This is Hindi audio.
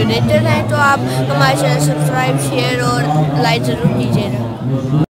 वीडियो देते रहें तो आप हमारे चैनल सब्सक्राइब शेयर और लाइक ज़रूर कीजिएगा।